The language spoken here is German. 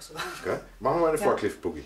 so. Okay. Machen wir eine Ja. Forklift Boogie.